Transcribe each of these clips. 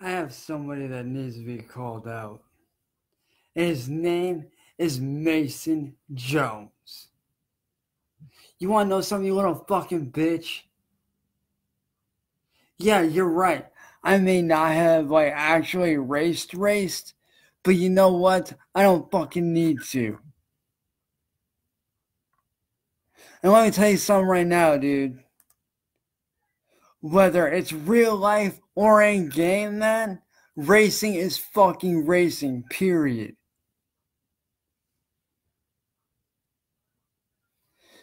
I have somebody that needs to be called out. His name is Mason Jones. You want to know something, you little fucking bitch? Yeah, you're right. I may not have like actually raced raced, but you know what? I don't fucking need to. And let me tell you something right now, dude. Whether it's real life or in game, man, racing is fucking racing, period.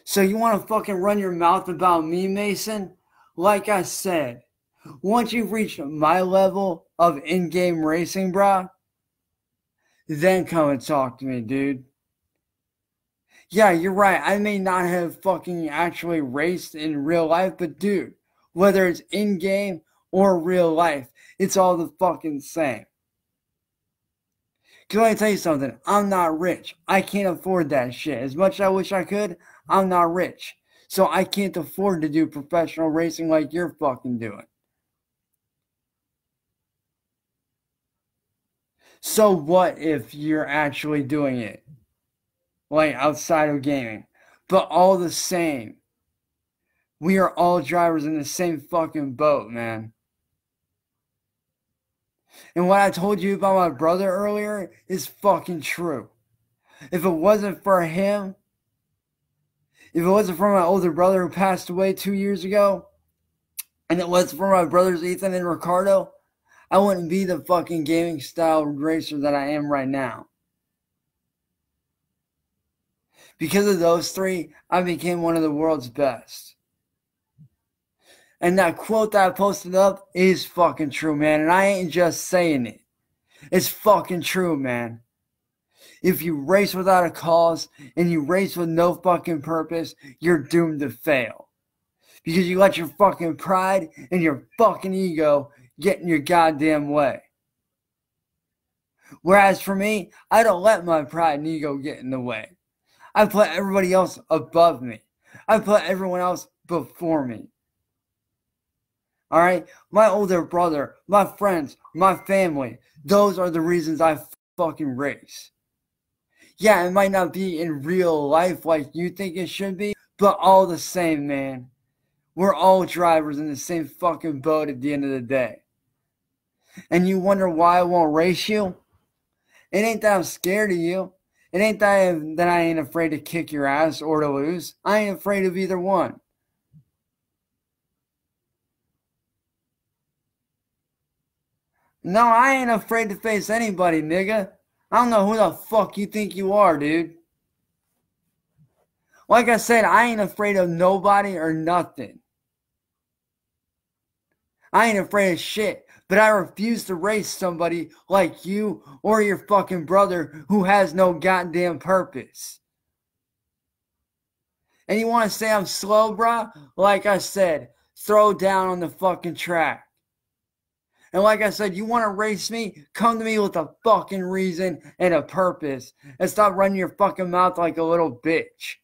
So you want to fucking run your mouth about me, Mason? Like I said, once you've reached my level of in-game racing, bro, then come and talk to me, dude. Yeah, you're right. I may not have fucking actually raced in real life, but dude, whether it's in-game or real life, it's all the fucking same. Can I tell you something, I'm not rich. I can't afford that shit. As much as I wish I could, I'm not rich. So I can't afford to do professional racing like you're fucking doing. So what if you're actually doing it? Like outside of gaming. But all the same, we are all drivers in the same fucking boat, man. And what I told you about my brother earlier is fucking true. If it wasn't for him, if it wasn't for my older brother who passed away two years ago, and it was for my brothers Ethan and Ricardo, I wouldn't be the fucking gaming style racer that I am right now. Because of those three, I became one of the world's best. And that quote that I posted up is fucking true, man. And I ain't just saying it. It's fucking true, man. If you race without a cause and you race with no fucking purpose, you're doomed to fail. Because you let your fucking pride and your fucking ego get in your goddamn way. Whereas for me, I don't let my pride and ego get in the way. I put everybody else above me. I put everyone else before me. All right? My older brother, my friends, my family, those are the reasons I fucking race. Yeah, it might not be in real life like you think it should be, but all the same, man. We're all drivers in the same fucking boat at the end of the day and you wonder why I won't race you, it ain't that I'm scared of you. It ain't that I, that I ain't afraid to kick your ass or to lose. I ain't afraid of either one. No, I ain't afraid to face anybody, nigga. I don't know who the fuck you think you are, dude. Like I said, I ain't afraid of nobody or nothing. I ain't afraid of shit but I refuse to race somebody like you or your fucking brother who has no goddamn purpose. And you want to say I'm slow, bro? Like I said, throw down on the fucking track. And like I said, you want to race me? Come to me with a fucking reason and a purpose. And stop running your fucking mouth like a little bitch.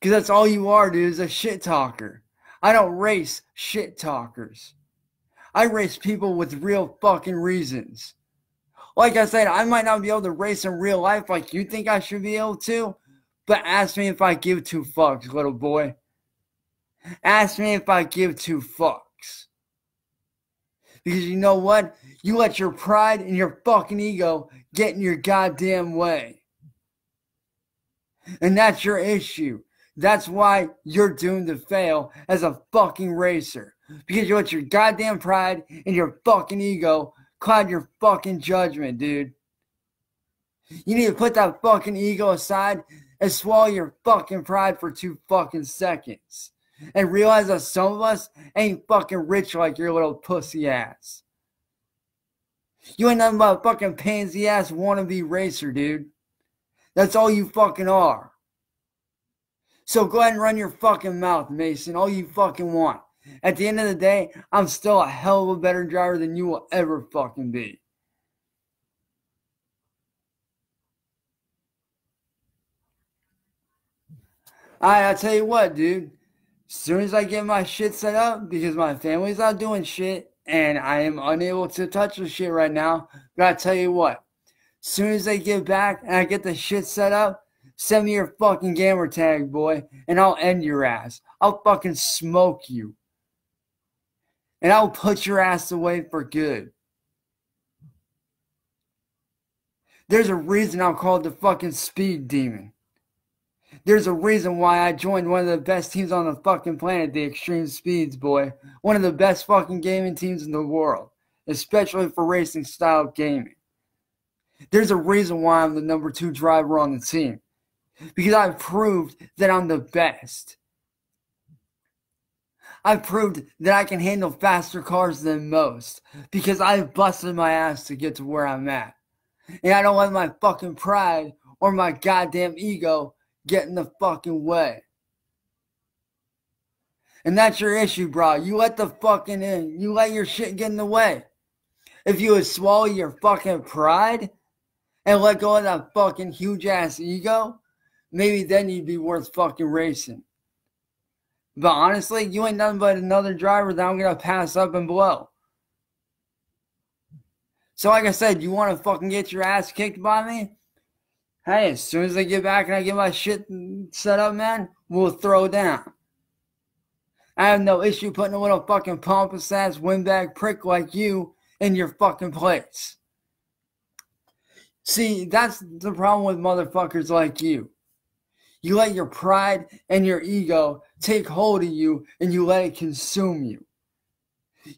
Because that's all you are, dude, is a shit talker. I don't race shit talkers. I race people with real fucking reasons. Like I said, I might not be able to race in real life like you think I should be able to, but ask me if I give two fucks, little boy. Ask me if I give two fucks. Because you know what? You let your pride and your fucking ego get in your goddamn way. And that's your issue. That's why you're doomed to fail as a fucking racer. Because you let your goddamn pride and your fucking ego cloud your fucking judgment, dude. You need to put that fucking ego aside and swallow your fucking pride for two fucking seconds. And realize that some of us ain't fucking rich like your little pussy ass. You ain't nothing but a fucking pansy ass wannabe racer, dude. That's all you fucking are. So go ahead and run your fucking mouth, Mason, all you fucking want. At the end of the day, I'm still a hell of a better driver than you will ever fucking be. Alright, I'll tell you what, dude. Soon as I get my shit set up, because my family's not doing shit, and I am unable to touch the shit right now. But I tell you what, soon as they get back and I get the shit set up, send me your fucking gamer tag, boy, and I'll end your ass. I'll fucking smoke you. And I'll put your ass away for good. There's a reason I'm called the fucking speed demon. There's a reason why I joined one of the best teams on the fucking planet, the Extreme Speeds, boy. One of the best fucking gaming teams in the world, especially for racing style gaming. There's a reason why I'm the number two driver on the team. Because I've proved that I'm the best. I've proved that I can handle faster cars than most because I've busted my ass to get to where I'm at. And I don't let my fucking pride or my goddamn ego get in the fucking way. And that's your issue, bro. You let the fucking in, you let your shit get in the way. If you would swallow your fucking pride and let go of that fucking huge ass ego, maybe then you'd be worth fucking racing. But honestly, you ain't nothing but another driver that I'm gonna pass up and blow. So, like I said, you want to fucking get your ass kicked by me? Hey, as soon as I get back and I get my shit set up, man, we'll throw down. I have no issue putting a little fucking pompous ass windbag prick like you in your fucking place. See, that's the problem with motherfuckers like you. You let your pride and your ego take hold of you and you let it consume you.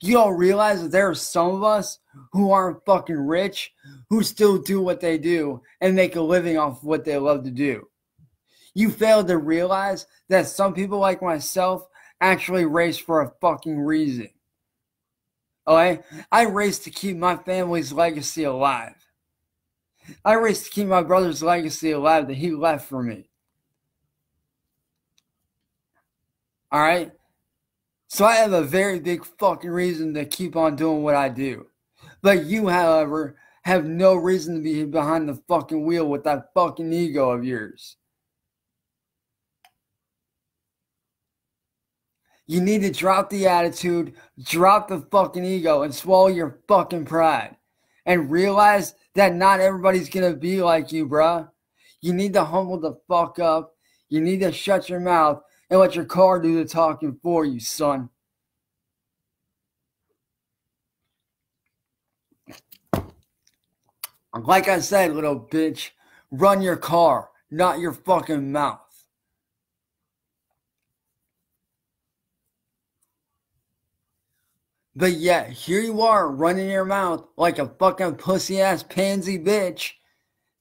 You don't realize that there are some of us who aren't fucking rich who still do what they do and make a living off what they love to do. You fail to realize that some people like myself actually race for a fucking reason. Okay? I race to keep my family's legacy alive. I race to keep my brother's legacy alive that he left for me. All right? So I have a very big fucking reason to keep on doing what I do. But you, however, have no reason to be behind the fucking wheel with that fucking ego of yours. You need to drop the attitude, drop the fucking ego, and swallow your fucking pride. And realize that not everybody's gonna be like you, bruh. You need to humble the fuck up. You need to shut your mouth and let your car do the talking for you, son. Like I said, little bitch, run your car, not your fucking mouth. But yet, here you are running your mouth like a fucking pussy ass pansy bitch,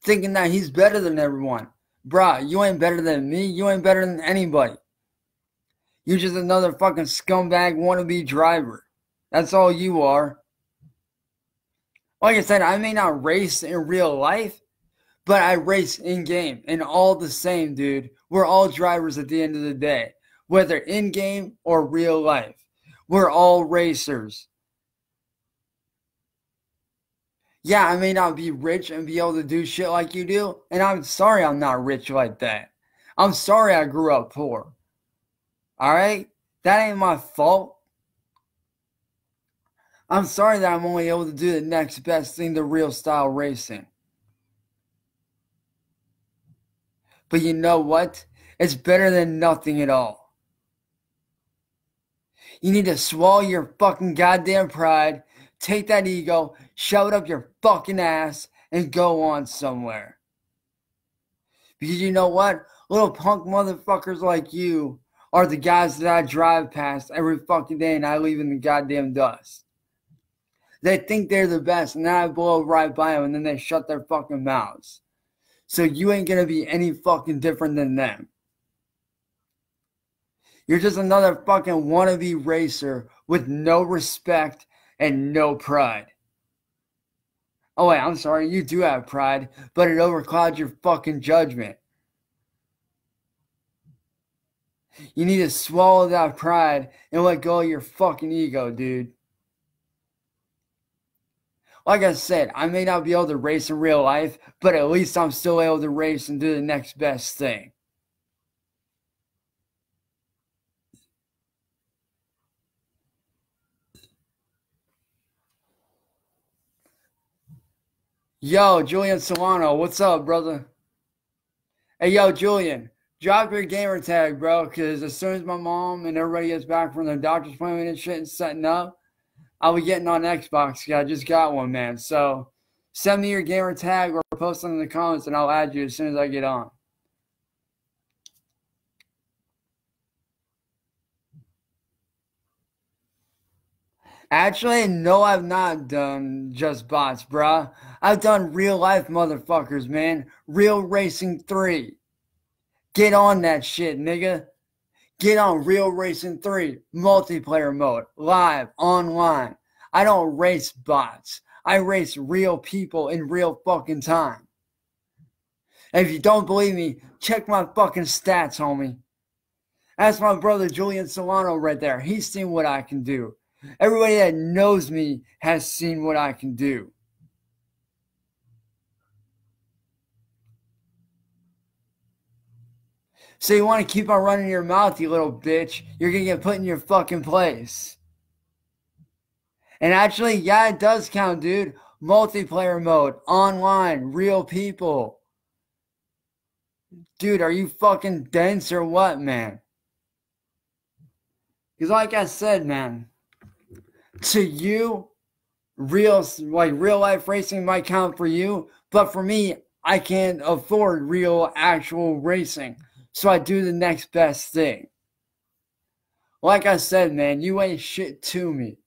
thinking that he's better than everyone. Bruh, you ain't better than me. You ain't better than anybody. You're just another fucking scumbag wannabe driver. That's all you are. Like I said, I may not race in real life, but I race in game and all the same, dude. We're all drivers at the end of the day, whether in game or real life. We're all racers. Yeah, I may not be rich and be able to do shit like you do, and I'm sorry I'm not rich like that. I'm sorry I grew up poor. All right? That ain't my fault. I'm sorry that I'm only able to do the next best thing to real style racing. But you know what? It's better than nothing at all. You need to swallow your fucking goddamn pride, take that ego, shove it up your fucking ass, and go on somewhere. Because you know what? Little punk motherfuckers like you are the guys that I drive past every fucking day and I leave in the goddamn dust. They think they're the best, and then I blow right by them, and then they shut their fucking mouths. So you ain't gonna be any fucking different than them. You're just another fucking wannabe racer with no respect and no pride. Oh wait, I'm sorry, you do have pride, but it overclouds your fucking judgment. You need to swallow that pride and let go of your fucking ego, dude. Like I said, I may not be able to race in real life, but at least I'm still able to race and do the next best thing. Yo, Julian Solano, what's up, brother? Hey, yo, Julian, drop your gamer tag, bro, because as soon as my mom and everybody gets back from their doctor's appointment and shit and setting up, I'll be getting on Xbox. I just got one, man. So send me your gamer tag or post it in the comments and I'll add you as soon as I get on. Actually, no, I've not done just bots, bruh. I've done real life motherfuckers, man. Real Racing 3. Get on that shit, nigga. Get on Real Racing 3 multiplayer mode, live, online. I don't race bots. I race real people in real fucking time. And if you don't believe me, check my fucking stats, homie. That's my brother Julian Solano right there. He's seen what I can do. Everybody that knows me has seen what I can do. So you want to keep on running your mouth, you little bitch. You're going to get put in your fucking place. And actually, yeah, it does count, dude. Multiplayer mode, online, real people. Dude, are you fucking dense or what, man? Because, like I said, man, to you, real like real life racing might count for you, but for me, I can't afford real actual racing. So I do the next best thing. Like I said, man, you ain't shit to me.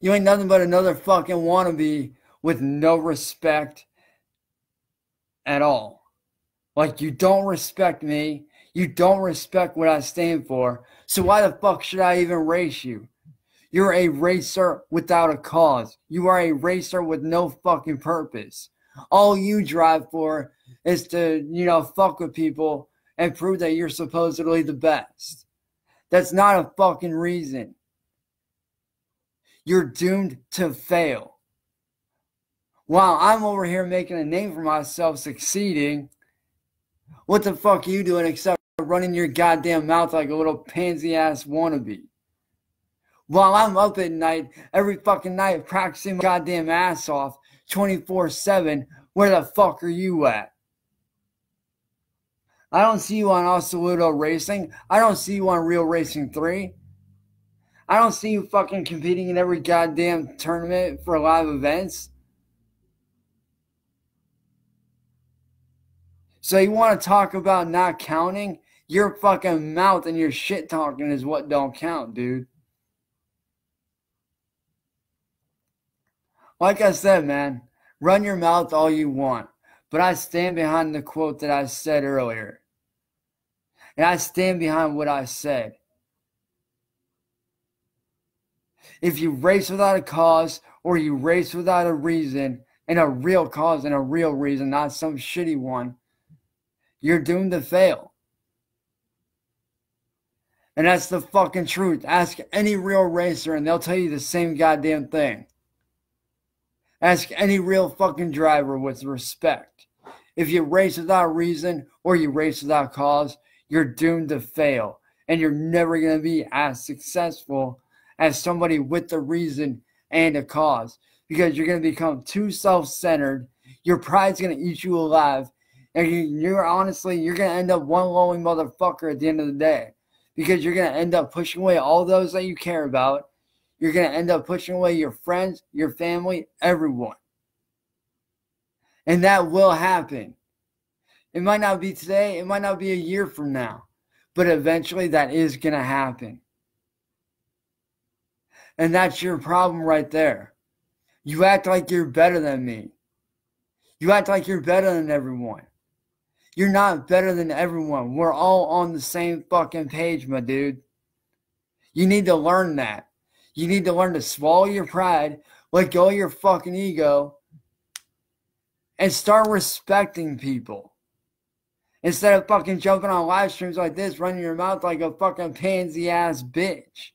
You ain't nothing but another fucking wannabe with no respect at all. Like you don't respect me. You don't respect what I stand for. So why the fuck should I even race you? You're a racer without a cause. You are a racer with no fucking purpose. All you drive for is to, you know, fuck with people and prove that you're supposedly the best. That's not a fucking reason. You're doomed to fail. While I'm over here making a name for myself, succeeding, what the fuck are you doing except running your goddamn mouth like a little pansy ass wannabe. While I'm up at night, every fucking night, practicing my goddamn ass off 24 7, where the fuck are you at? I don't see you on Assoluto Racing. I don't see you on Real Racing 3. I don't see you fucking competing in every goddamn tournament for live events. So you want to talk about not counting? Your fucking mouth and your shit talking is what don't count, dude. Like I said, man, run your mouth all you want. But I stand behind the quote that I said earlier. And I stand behind what I said. If you race without a cause or you race without a reason, and a real cause and a real reason, not some shitty one, you're doomed to fail. And that's the fucking truth. Ask any real racer and they'll tell you the same goddamn thing. Ask any real fucking driver with respect. If you race without reason or you race without cause, you're doomed to fail. And you're never going to be as successful as somebody with the reason and a cause because you're going to become too self centered. Your pride's going to eat you alive. And you're honestly, you're going to end up one lonely motherfucker at the end of the day because you're going to end up pushing away all those that you care about. You're going to end up pushing away your friends, your family, everyone. And that will happen. It might not be today, it might not be a year from now, but eventually that is going to happen. And that's your problem right there. You act like you're better than me. You act like you're better than everyone. You're not better than everyone. We're all on the same fucking page, my dude. You need to learn that. You need to learn to swallow your pride, let go of your fucking ego, and start respecting people. Instead of fucking jumping on live streams like this, running your mouth like a fucking pansy ass bitch.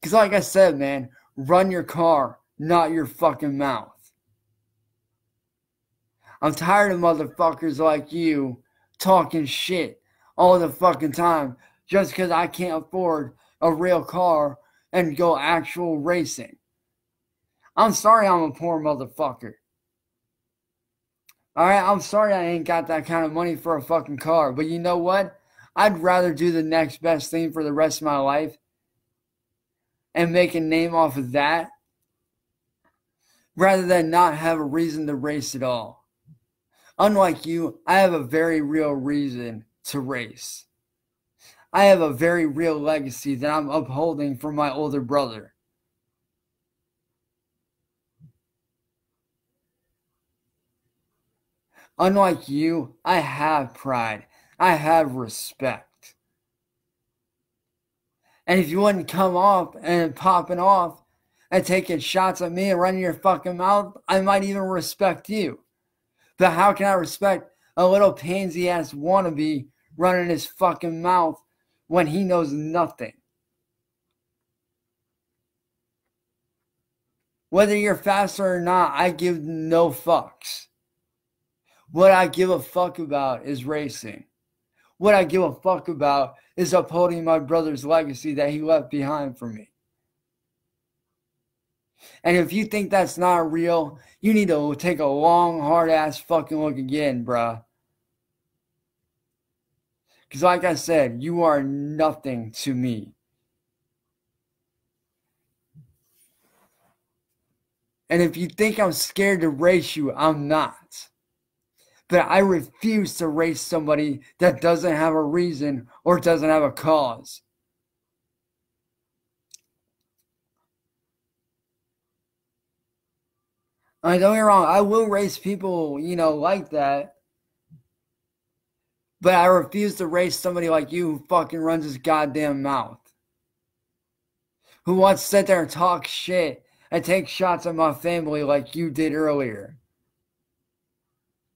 Because, like I said, man, run your car, not your fucking mouth. I'm tired of motherfuckers like you talking shit all the fucking time just because I can't afford a real car and go actual racing. I'm sorry I'm a poor motherfucker. All right, I'm sorry I ain't got that kind of money for a fucking car, but you know what? I'd rather do the next best thing for the rest of my life and make a name off of that rather than not have a reason to race at all. Unlike you, I have a very real reason to race. I have a very real legacy that I'm upholding for my older brother. Unlike you, I have pride. I have respect. And if you wouldn't come off and popping off and taking shots at me and running your fucking mouth, I might even respect you. But how can I respect a little pansy ass wannabe running his fucking mouth when he knows nothing? Whether you're faster or not, I give no fucks. What I give a fuck about is racing. What I give a fuck about is upholding my brother's legacy that he left behind for me. And if you think that's not real, you need to take a long, hard ass fucking look again, bruh. Because, like I said, you are nothing to me. And if you think I'm scared to race you, I'm not but I refuse to race somebody that doesn't have a reason or doesn't have a cause. I don't get wrong, I will race people, you know, like that. But I refuse to race somebody like you who fucking runs his goddamn mouth. Who wants to sit there and talk shit and take shots at my family like you did earlier.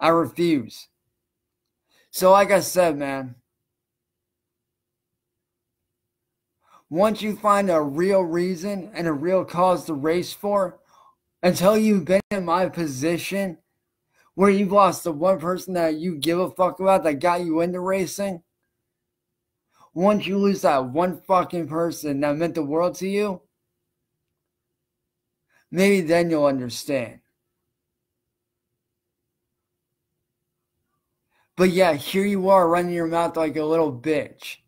I refuse. So, like I said, man, once you find a real reason and a real cause to race for, until you've been in my position where you've lost the one person that you give a fuck about that got you into racing, once you lose that one fucking person that meant the world to you, maybe then you'll understand. But yeah, here you are running your mouth like a little bitch.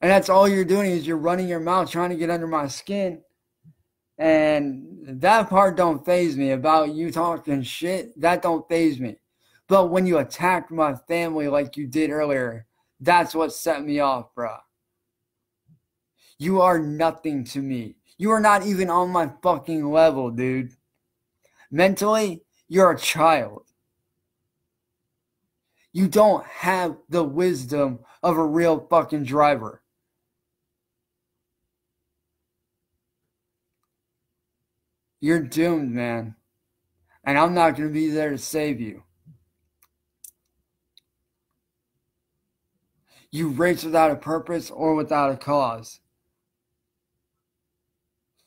And that's all you're doing is you're running your mouth trying to get under my skin. And that part don't phase me about you talking shit. That don't phase me. But when you attacked my family like you did earlier, that's what set me off, bro. You are nothing to me. You are not even on my fucking level, dude. Mentally, you're a child. You don't have the wisdom of a real fucking driver. You're doomed, man. And I'm not going to be there to save you. You race without a purpose or without a cause.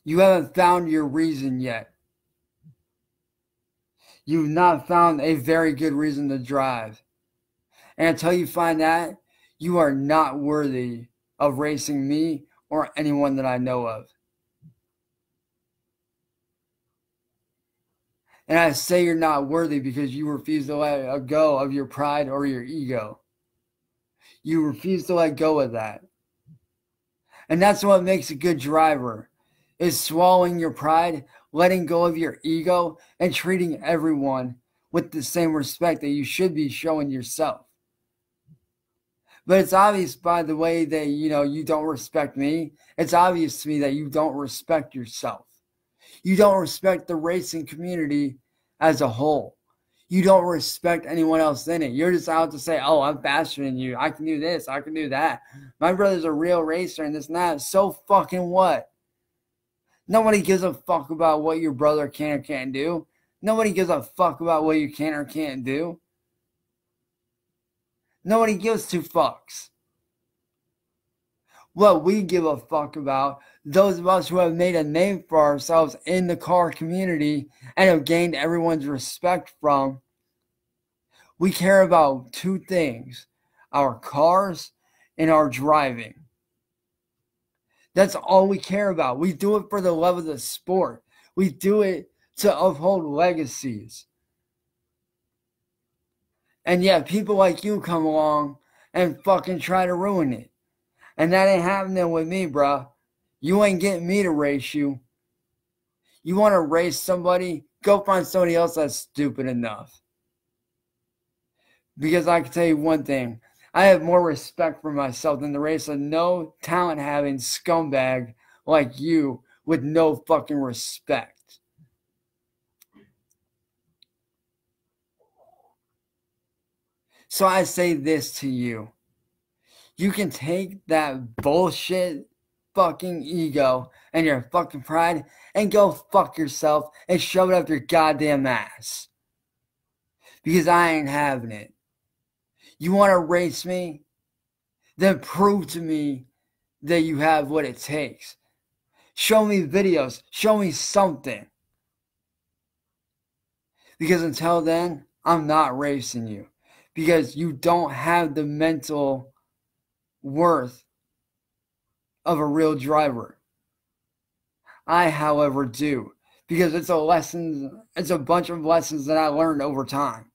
You haven't found your reason yet. You've not found a very good reason to drive. And until you find that, you are not worthy of racing me or anyone that I know of. And I say you're not worthy because you refuse to let go of your pride or your ego. You refuse to let go of that. And that's what makes a good driver is swallowing your pride, letting go of your ego, and treating everyone with the same respect that you should be showing yourself. But it's obvious by the way that you know you don't respect me. It's obvious to me that you don't respect yourself. You don't respect the racing community as a whole. You don't respect anyone else in it. You're just out to say, "Oh, I'm faster than you. I can do this. I can do that. My brother's a real racer and this and that." So fucking what? Nobody gives a fuck about what your brother can or can't do. Nobody gives a fuck about what you can or can't do. Nobody gives two fucks. What we give a fuck about, those of us who have made a name for ourselves in the car community and have gained everyone's respect from, We care about two things our cars and our driving. That's all we care about. We do it for the love of the sport, we do it to uphold legacies. And yet, people like you come along and fucking try to ruin it. And that ain't happening with me, bruh. You ain't getting me to race you. You want to race somebody? Go find somebody else that's stupid enough. Because I can tell you one thing I have more respect for myself than the race of no talent having scumbag like you with no fucking respect. So I say this to you. You can take that bullshit fucking ego and your fucking pride and go fuck yourself and shove it up your goddamn ass. Because I ain't having it. You want to race me? Then prove to me that you have what it takes. Show me videos. Show me something. Because until then, I'm not racing you. Because you don't have the mental worth of a real driver. I, however, do because it's a lesson, it's a bunch of lessons that I learned over time.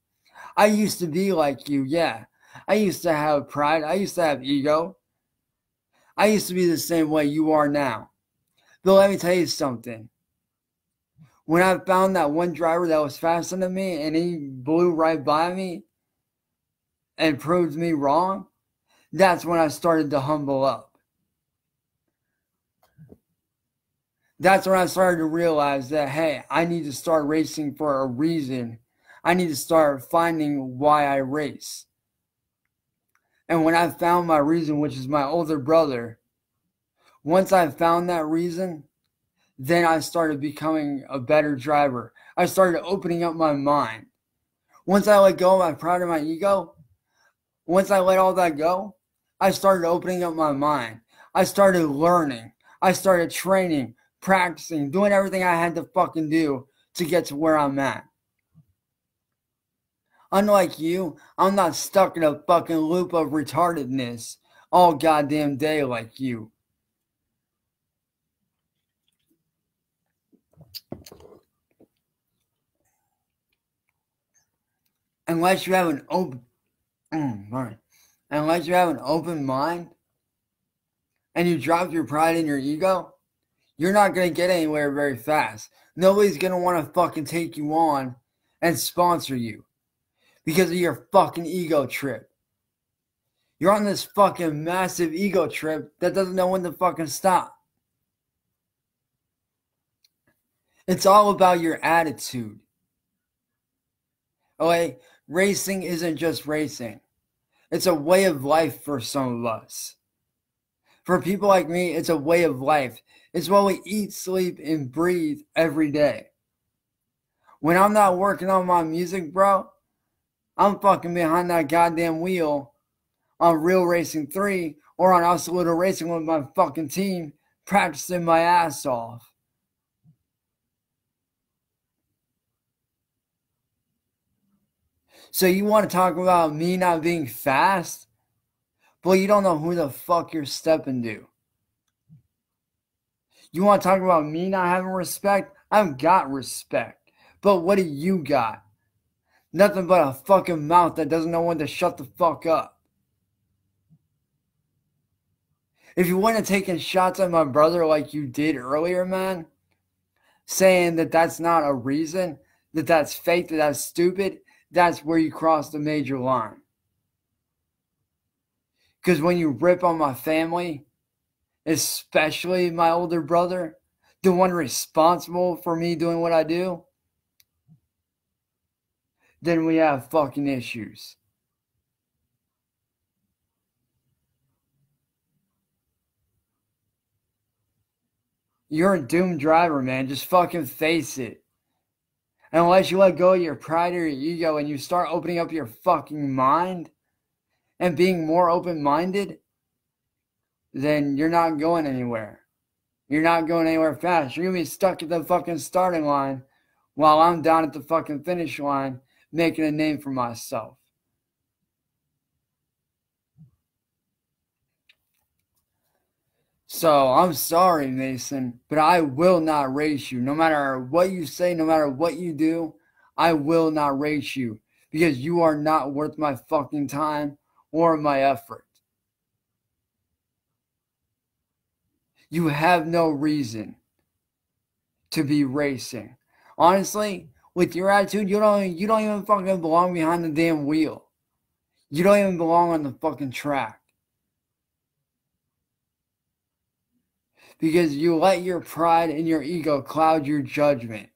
I used to be like you, yeah. I used to have pride, I used to have ego. I used to be the same way you are now. But let me tell you something. When I found that one driver that was faster than me and he blew right by me and proved me wrong, that's when I started to humble up. That's when I started to realize that, hey, I need to start racing for a reason. I need to start finding why I race. And when I found my reason, which is my older brother, once I found that reason, then I started becoming a better driver. I started opening up my mind. Once I let go of my pride and my ego, once I let all that go, I started opening up my mind. I started learning. I started training, practicing, doing everything I had to fucking do to get to where I'm at. Unlike you, I'm not stuck in a fucking loop of retardedness all goddamn day like you. Unless you have an open, mm, unless you have an open mind, and you drop your pride and your ego, you're not gonna get anywhere very fast. Nobody's gonna want to fucking take you on and sponsor you because of your fucking ego trip. You're on this fucking massive ego trip that doesn't know when to fucking stop. It's all about your attitude. Okay, racing isn't just racing. It's a way of life for some of us. For people like me, it's a way of life. It's what we eat, sleep, and breathe every day. When I'm not working on my music, bro, I'm fucking behind that goddamn wheel on Real Racing 3 or on Assoluto Racing with my fucking team, practicing my ass off. So you want to talk about me not being fast? Well, you don't know who the fuck you're stepping to. You want to talk about me not having respect? I've got respect. But what do you got? Nothing but a fucking mouth that doesn't know when to shut the fuck up. If you wouldn't taken shots at my brother like you did earlier, man, saying that that's not a reason, that that's fake, that that's stupid, that's where you cross the major line. Because when you rip on my family, especially my older brother, the one responsible for me doing what I do, then we have fucking issues. You're a doomed driver, man. Just fucking face it. And unless you let go of your pride or your ego and you start opening up your fucking mind and being more open minded, then you're not going anywhere. You're not going anywhere fast. You're gonna be stuck at the fucking starting line while I'm down at the fucking finish line making a name for myself. So I'm sorry, Mason, but I will not race you. No matter what you say, no matter what you do, I will not race you because you are not worth my fucking time or my effort. You have no reason to be racing. Honestly, with your attitude, you don't you don't even fucking belong behind the damn wheel. You don't even belong on the fucking track. Because you let your pride and your ego cloud your judgment.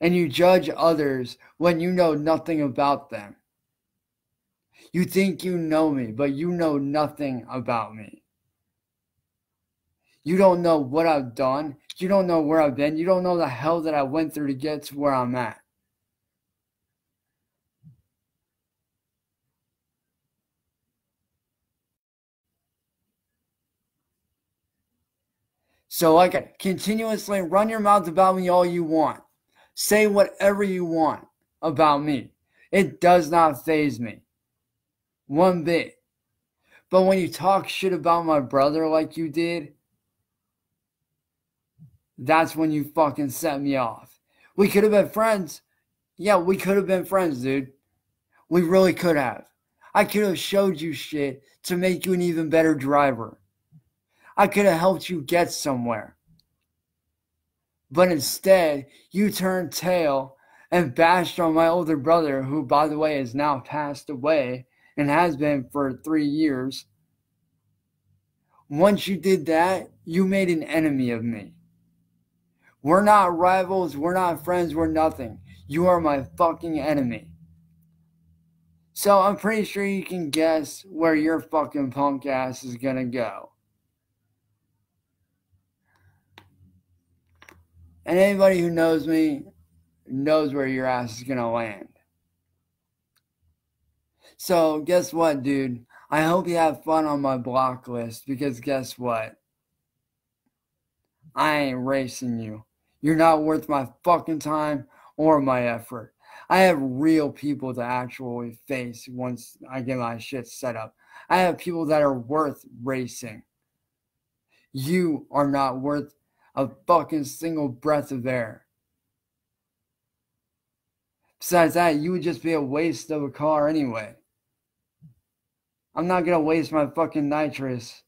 And you judge others when you know nothing about them. You think you know me, but you know nothing about me. You don't know what I've done. You don't know where I've been. You don't know the hell that I went through to get to where I'm at. So, like, continuously run your mouth about me all you want. Say whatever you want about me. It does not phase me one bit. But when you talk shit about my brother like you did, that's when you fucking set me off. We could have been friends. Yeah, we could have been friends, dude. We really could have. I could have showed you shit to make you an even better driver. I could have helped you get somewhere. But instead, you turned tail and bashed on my older brother, who, by the way, is now passed away and has been for three years. Once you did that, you made an enemy of me. We're not rivals, we're not friends, we're nothing. You are my fucking enemy. So I'm pretty sure you can guess where your fucking punk ass is gonna go. And anybody who knows me knows where your ass is gonna land. So guess what, dude? I hope you have fun on my block list because guess what? I ain't racing you. You're not worth my fucking time or my effort. I have real people to actually face once I get my shit set up. I have people that are worth racing. You are not worth a fucking single breath of air. Besides that, you would just be a waste of a car anyway. I'm not gonna waste my fucking nitrous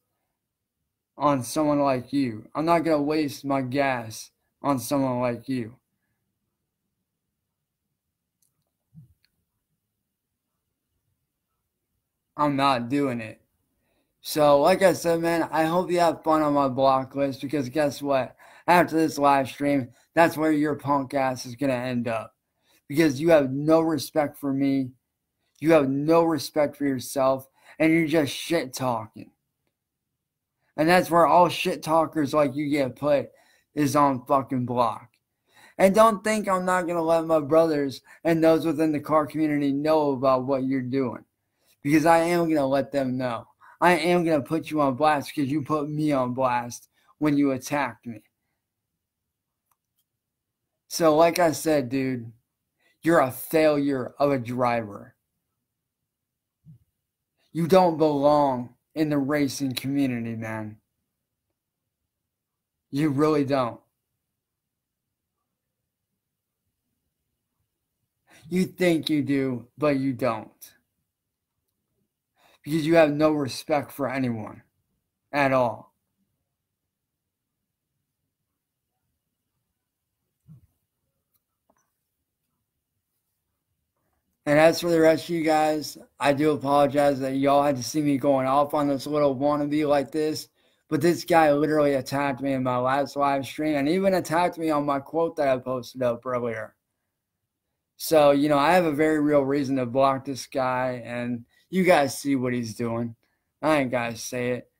on someone like you. I'm not gonna waste my gas on someone like you. I'm not doing it. So, like I said, man, I hope you have fun on my block list because guess what? After this live stream, that's where your punk ass is going to end up because you have no respect for me. You have no respect for yourself and you're just shit talking. And that's where all shit talkers like you get put is on fucking block. And don't think I'm not going to let my brothers and those within the car community know about what you're doing. Because I am going to let them know. I am going to put you on blast because you put me on blast when you attacked me. So, like I said, dude, you're a failure of a driver. You don't belong in the racing community, man. You really don't. You think you do, but you don't. Because you have no respect for anyone at all. And as for the rest of you guys, I do apologize that y'all had to see me going off on this little wannabe like this. But this guy literally attacked me in my last live stream and even attacked me on my quote that I posted up earlier. So, you know, I have a very real reason to block this guy, and you guys see what he's doing. I ain't got to say it.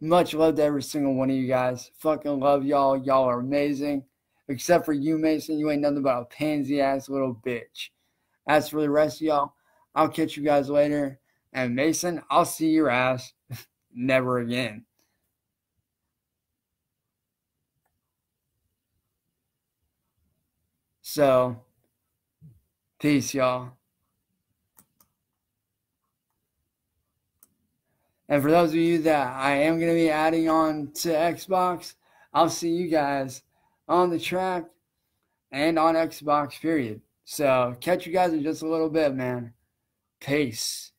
Much love to every single one of you guys. Fucking love y'all. Y'all are amazing. Except for you, Mason. You ain't nothing but a pansy ass little bitch. As for the rest of y'all, I'll catch you guys later. And Mason, I'll see your ass never again. So, peace, y'all. And for those of you that I am going to be adding on to Xbox, I'll see you guys on the track and on Xbox, period. So catch you guys in just a little bit, man. Peace.